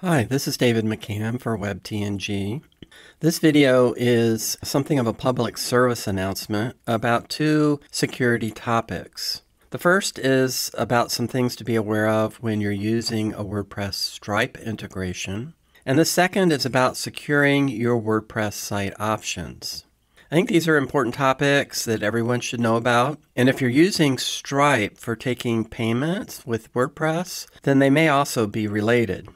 Hi, this is David McCan for WebTNG. This video is something of a public service announcement about two security topics. The first is about some things to be aware of when you're using a WordPress Stripe integration. And the second is about securing your WordPress site options. I think these are important topics that everyone should know about. And if you're using Stripe for taking payments with WordPress, then they may also be related.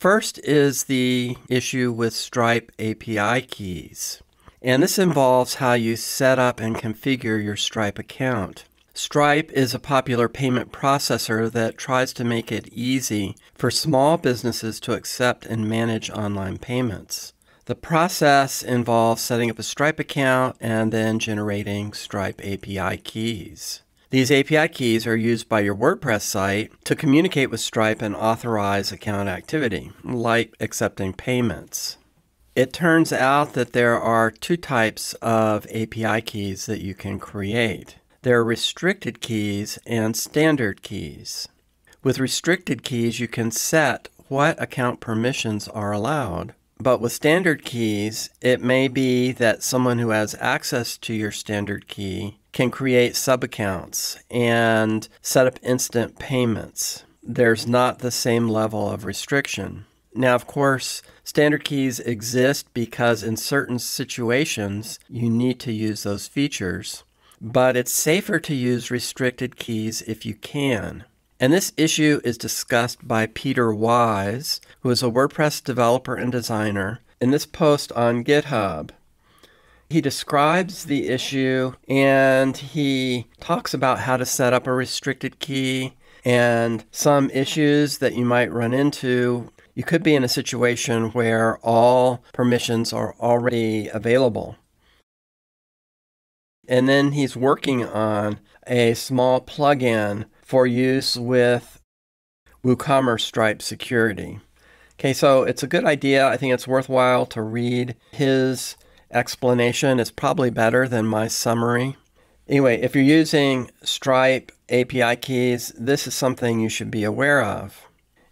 First is the issue with Stripe API keys. And this involves how you set up and configure your Stripe account. Stripe is a popular payment processor that tries to make it easy for small businesses to accept and manage online payments. The process involves setting up a Stripe account and then generating Stripe API keys. These API keys are used by your WordPress site to communicate with Stripe and authorize account activity, like accepting payments. It turns out that there are two types of API keys that you can create. There are restricted keys and standard keys. With restricted keys, you can set what account permissions are allowed. But with standard keys, it may be that someone who has access to your standard key can create subaccounts and set up instant payments. There's not the same level of restriction. Now, of course, standard keys exist because in certain situations you need to use those features, but it's safer to use restricted keys if you can. And this issue is discussed by Peter Wise, who is a WordPress developer and designer, in this post on GitHub. He describes the issue and he talks about how to set up a restricted key and some issues that you might run into. You could be in a situation where all permissions are already available. And then he's working on a small plugin for use with WooCommerce Stripe security. Okay, so it's a good idea. I think it's worthwhile to read his explanation. is probably better than my summary. Anyway, if you're using Stripe API keys, this is something you should be aware of.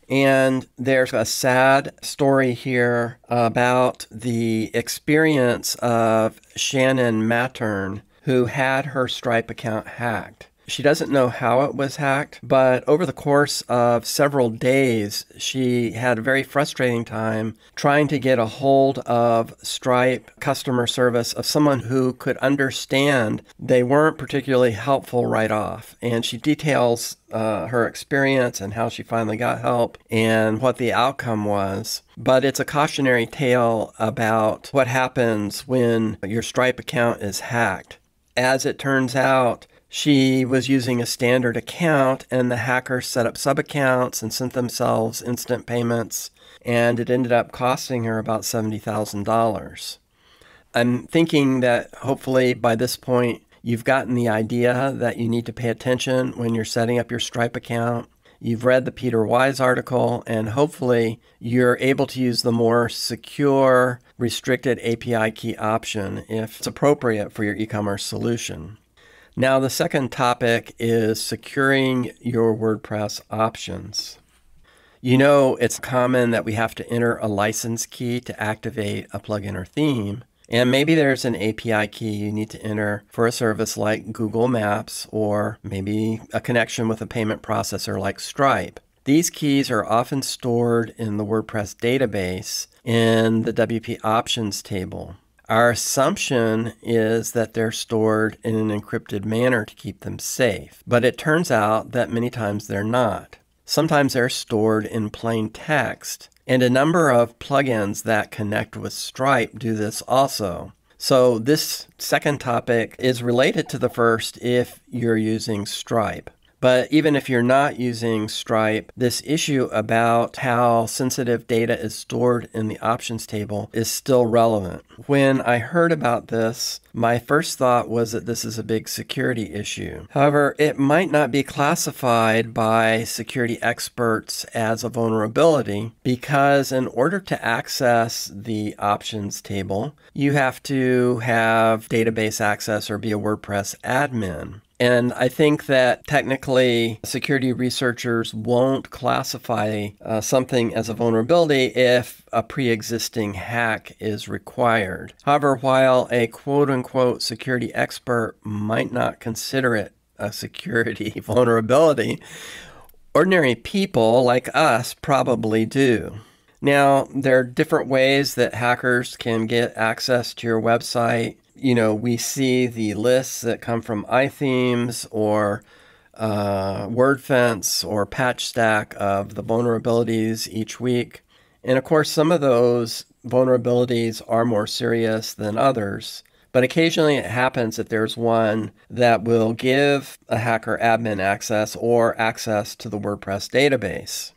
And there's a sad story here about the experience of Shannon Mattern, who had her Stripe account hacked. She doesn't know how it was hacked, but over the course of several days, she had a very frustrating time trying to get a hold of Stripe customer service of someone who could understand they weren't particularly helpful right off. And she details uh, her experience and how she finally got help and what the outcome was. But it's a cautionary tale about what happens when your Stripe account is hacked. As it turns out, she was using a standard account, and the hackers set up sub accounts and sent themselves instant payments, and it ended up costing her about $70,000. I'm thinking that hopefully by this point, you've gotten the idea that you need to pay attention when you're setting up your Stripe account. You've read the Peter Wise article, and hopefully you're able to use the more secure, restricted API key option if it's appropriate for your e commerce solution. Now, the second topic is securing your WordPress options. You know, it's common that we have to enter a license key to activate a plugin or theme. And maybe there's an API key you need to enter for a service like Google Maps or maybe a connection with a payment processor like Stripe. These keys are often stored in the WordPress database in the WP options table. Our assumption is that they're stored in an encrypted manner to keep them safe, but it turns out that many times they're not. Sometimes they're stored in plain text, and a number of plugins that connect with Stripe do this also. So, this second topic is related to the first if you're using Stripe. But even if you're not using Stripe, this issue about how sensitive data is stored in the options table is still relevant. When I heard about this, my first thought was that this is a big security issue. However, it might not be classified by security experts as a vulnerability because, in order to access the options table, you have to have database access or be a WordPress admin. And I think that technically security researchers won't classify uh, something as a vulnerability if a pre existing hack is required. However, while a quote unquote security expert might not consider it a security vulnerability, ordinary people like us probably do. Now, there are different ways that hackers can get access to your website you know, we see the lists that come from iThemes or uh, WordFence or PatchStack of the vulnerabilities each week. And of course, some of those vulnerabilities are more serious than others. But occasionally it happens that there's one that will give a hacker admin access or access to the WordPress database.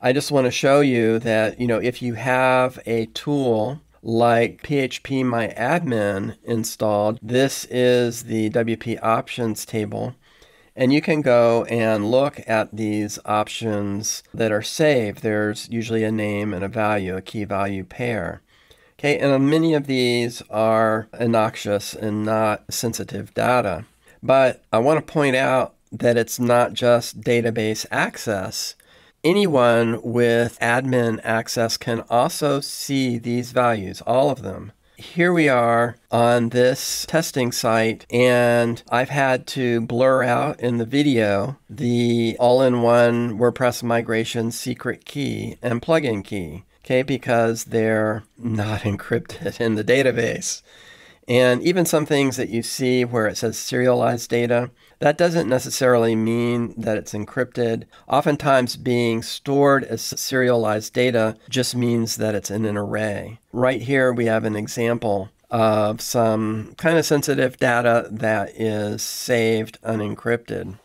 I just want to show you that, you know, if you have a tool like PHP My Admin installed. This is the WP options table. And you can go and look at these options that are saved. There's usually a name and a value, a key value pair. Okay, and many of these are innoxious and not sensitive data. But I want to point out that it's not just database access anyone with admin access can also see these values, all of them. Here we are on this testing site, and I've had to blur out in the video the all in one WordPress migration secret key and plugin key, okay, because they're not encrypted in the database. And even some things that you see where it says serialized data, that doesn't necessarily mean that it's encrypted. Oftentimes, being stored as serialized data just means that it's in an array. Right here, we have an example of some kind of sensitive data that is saved unencrypted.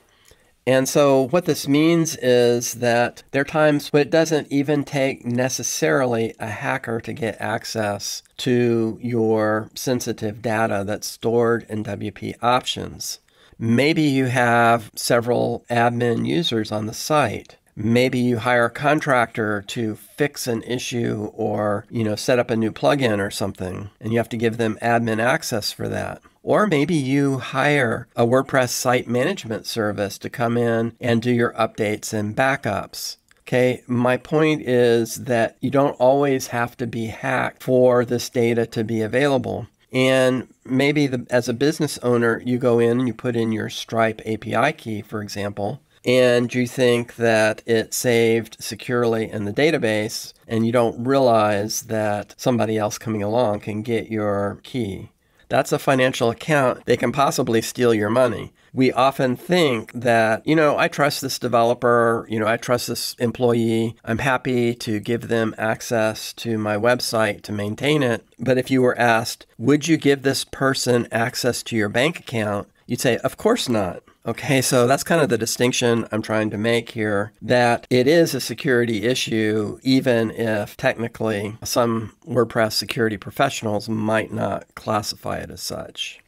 And so, what this means is that there are times when it doesn't even take necessarily a hacker to get access to your sensitive data that's stored in WP options. Maybe you have several admin users on the site. Maybe you hire a contractor to fix an issue or, you know, set up a new plugin or something, and you have to give them admin access for that. Or maybe you hire a WordPress site management service to come in and do your updates and backups. Okay, my point is that you don't always have to be hacked for this data to be available. And maybe the, as a business owner, you go in and you put in your Stripe API key, for example, and you think that it saved securely in the database, and you don't realize that somebody else coming along can get your key. That's a financial account. They can possibly steal your money. We often think that, you know, I trust this developer, you know, I trust this employee. I'm happy to give them access to my website to maintain it. But if you were asked, would you give this person access to your bank account? You'd say, of course not. Okay, so that's kind of the distinction I'm trying to make here that it is a security issue, even if technically some WordPress security professionals might not classify it as such.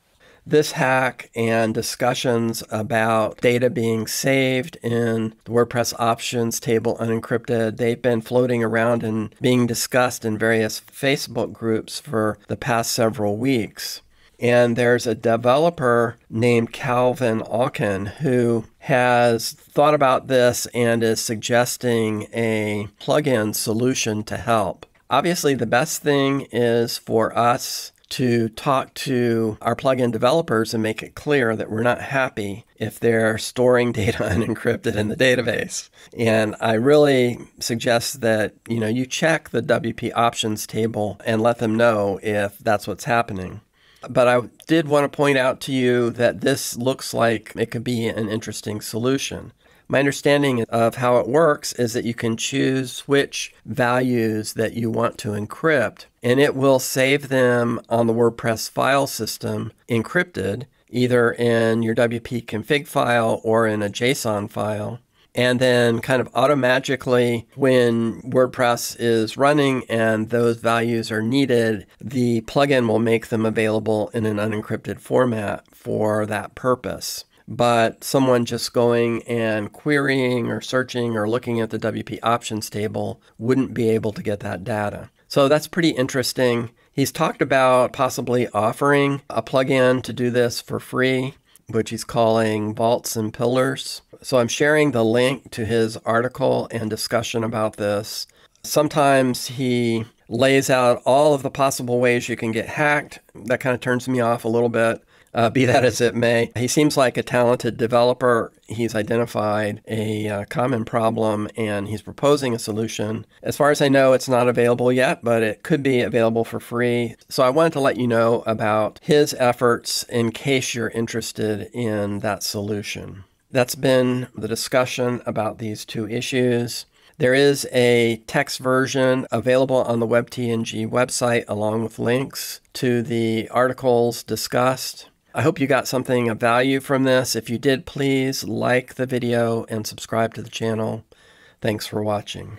This hack and discussions about data being saved in the WordPress options table unencrypted, they've been floating around and being discussed in various Facebook groups for the past several weeks. And there's a developer named Calvin Alkin who has thought about this and is suggesting a plugin solution to help. Obviously, the best thing is for us to talk to our plugin developers and make it clear that we're not happy if they're storing data unencrypted in the database. And I really suggest that, you know, you check the WP options table and let them know if that's what's happening. But I did want to point out to you that this looks like it could be an interesting solution. My understanding of how it works is that you can choose which values that you want to encrypt, and it will save them on the WordPress file system encrypted, either in your WP config file or in a JSON file. And then, kind of automatically, when WordPress is running and those values are needed, the plugin will make them available in an unencrypted format for that purpose. But someone just going and querying or searching or looking at the WP options table wouldn't be able to get that data. So that's pretty interesting. He's talked about possibly offering a plugin to do this for free which he's calling Vaults and Pillars. So I'm sharing the link to his article and discussion about this. Sometimes he lays out all of the possible ways you can get hacked. That kind of turns me off a little bit. Uh, be that as it may, he seems like a talented developer. He's identified a uh, common problem and he's proposing a solution. As far as I know, it's not available yet, but it could be available for free. So I wanted to let you know about his efforts in case you're interested in that solution. That's been the discussion about these two issues. There is a text version available on the WebTNG website along with links to the articles discussed. I hope you got something of value from this. If you did, please like the video and subscribe to the channel. Thanks for watching.